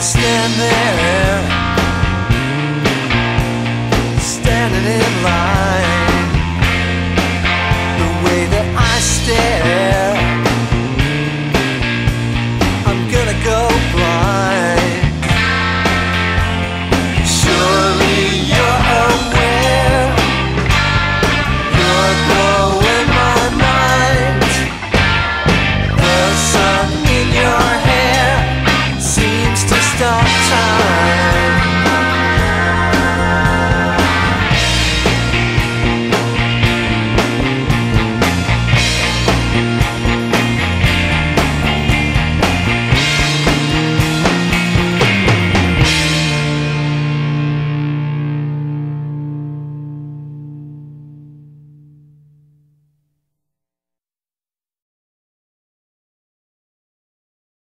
stand there time